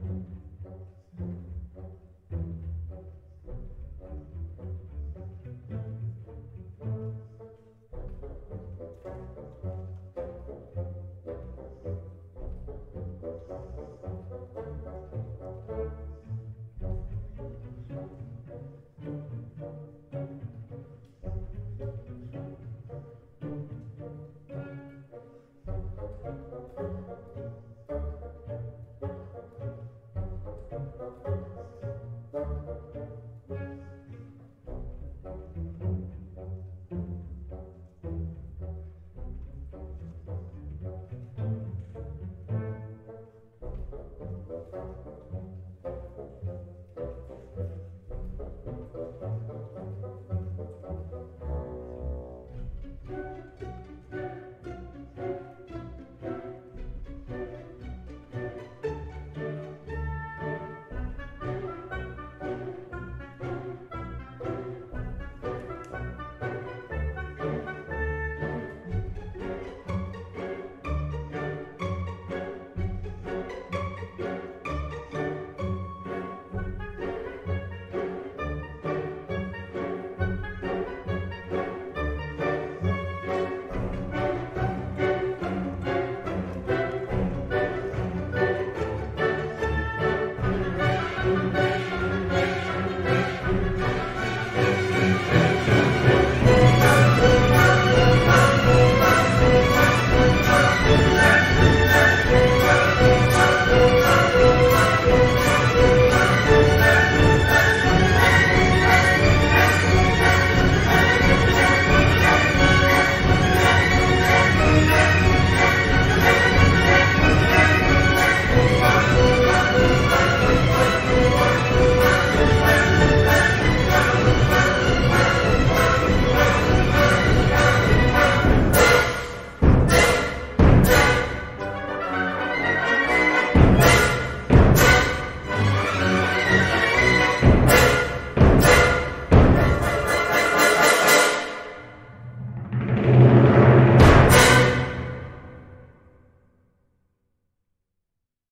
cap cap